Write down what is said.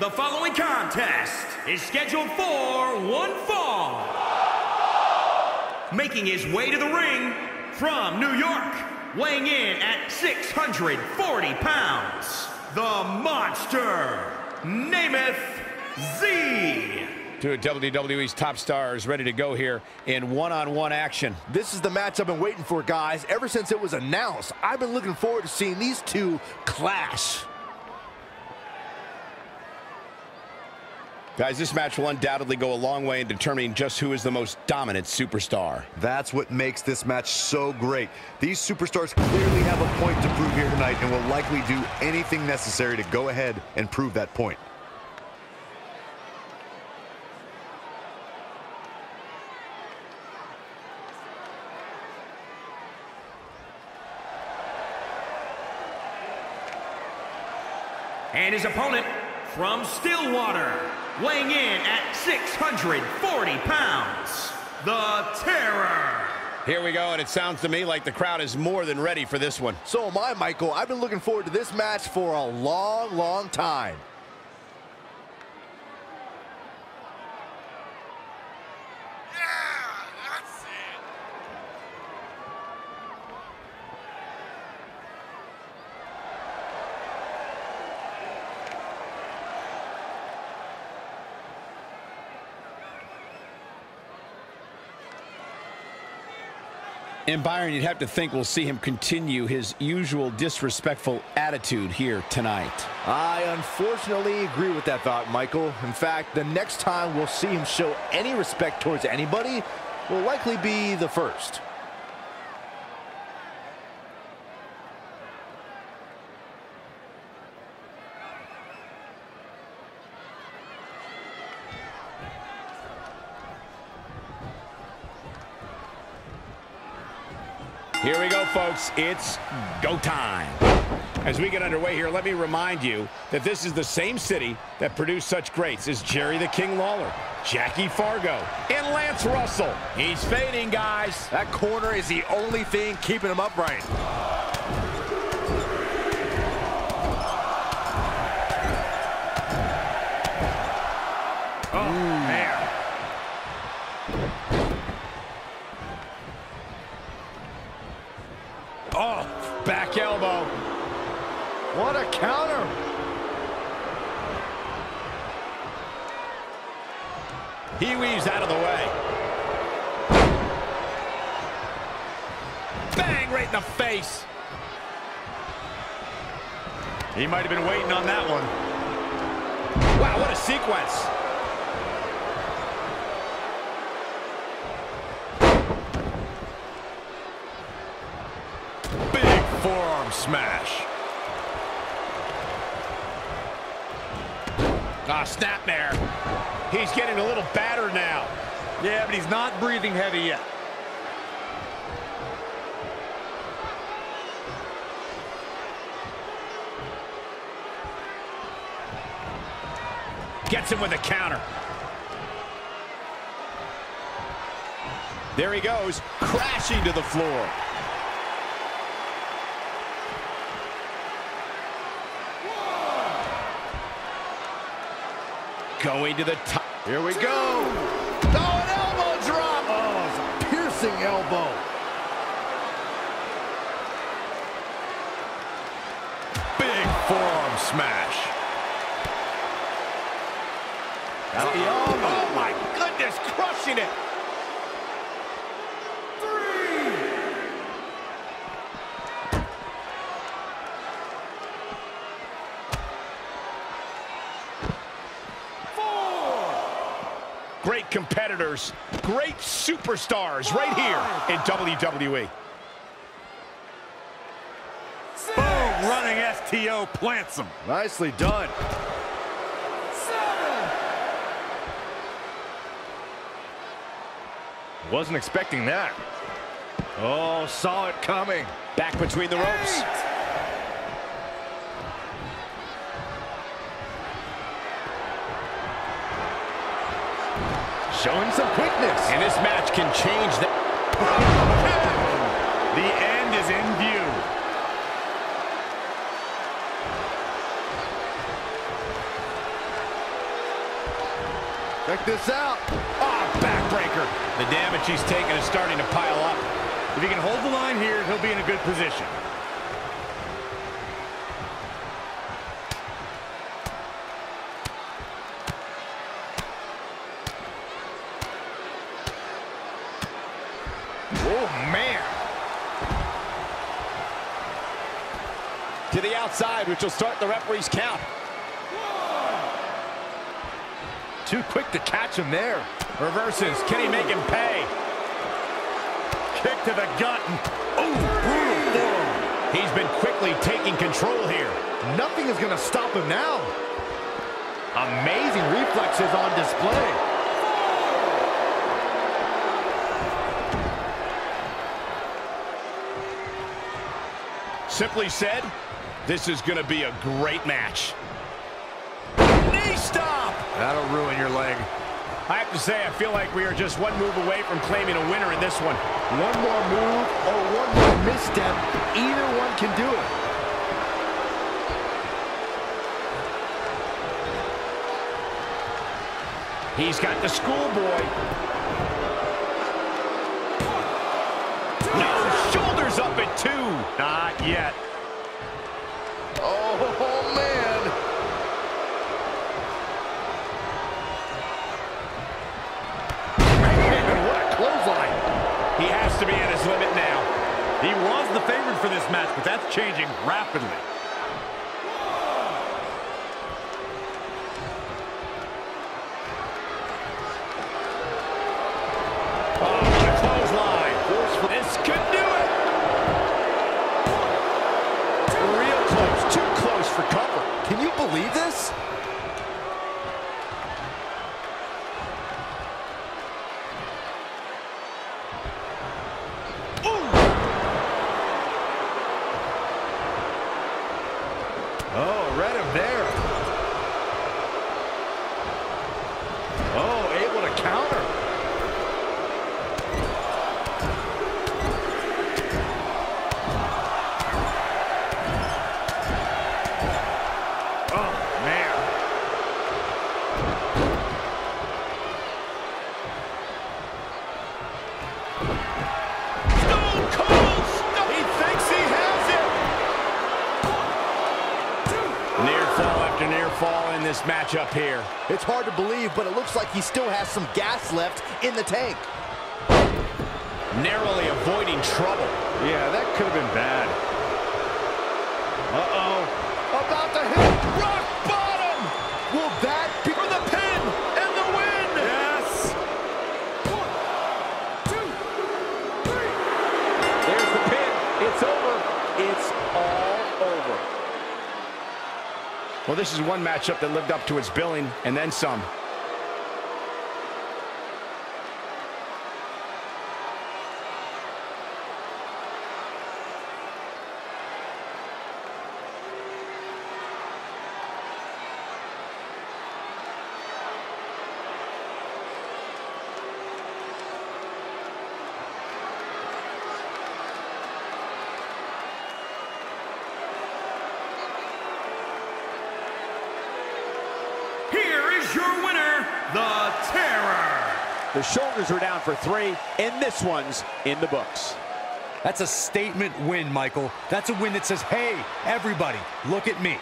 The following contest is scheduled for one fall. Making his way to the ring from New York, weighing in at 640 pounds, the Monster, Namath Z. Two of WWE's top stars ready to go here in one-on-one -on -one action. This is the match I've been waiting for, guys. Ever since it was announced, I've been looking forward to seeing these two clash. Guys, this match will undoubtedly go a long way in determining just who is the most dominant superstar. That's what makes this match so great. These superstars clearly have a point to prove here tonight and will likely do anything necessary to go ahead and prove that point. And his opponent from Stillwater, weighing in at 640 pounds, the Terror. Here we go, and it sounds to me like the crowd is more than ready for this one. So am I, Michael. I've been looking forward to this match for a long, long time. And Byron, you'd have to think we'll see him continue his usual disrespectful attitude here tonight. I unfortunately agree with that thought, Michael. In fact, the next time we'll see him show any respect towards anybody will likely be the first. Here we go, folks. It's go time. As we get underway here, let me remind you that this is the same city that produced such greats as Jerry the King Lawler, Jackie Fargo, and Lance Russell. He's fading, guys. That corner is the only thing keeping him upright. He weaves out of the way. Bang, right in the face. He might have been waiting on that one. Wow, what a sequence. Big forearm smash. Ah, snapmare. He's getting a little battered now. Yeah, but he's not breathing heavy yet. Gets him with a counter. There he goes, crashing to the floor. Going to the top. Here we go. Oh, an elbow drop. Oh, it's a piercing elbow. Big forearm smash. Oh, my goodness, crushing it. Great competitors, great superstars right here in WWE. Boom, running STO plants him. Nicely done. Wasn't expecting that. Oh, saw it coming. Back between the ropes. Showing some quickness. And this match can change the... The end is in view. Check this out. Oh, backbreaker. The damage he's taken is starting to pile up. If he can hold the line here, he'll be in a good position. Oh, man. To the outside, which will start the referee's count. Too quick to catch him there. Reverses. Can he make him pay? Kick to the gut. Oh, brutal. He's been quickly taking control here. Nothing is going to stop him now. Amazing reflexes on display. Simply said, this is going to be a great match. Knee stop! That'll ruin your leg. I have to say, I feel like we are just one move away from claiming a winner in this one. One more move or one more misstep, either one can do it. He's got the schoolboy. No, shoulders up at two. Not yet. Match, but that's changing rapidly. Oh, All my close line. He's could do it. Real close, too close for cover. Can you believe this? Oh, what a clothesline. This could do it. Real close, too close for cover. Can you believe this? Oh, read him there. Near fall after near fall in this matchup here. It's hard to believe, but it looks like he still has some gas left in the tank. Narrowly avoiding trouble. Yeah, that could have been bad. Uh-oh. About to hit. This is one matchup that lived up to its billing and then some. Here is your winner, The Terror. The shoulders are down for three, and this one's in the books. That's a statement win, Michael. That's a win that says, hey, everybody, look at me.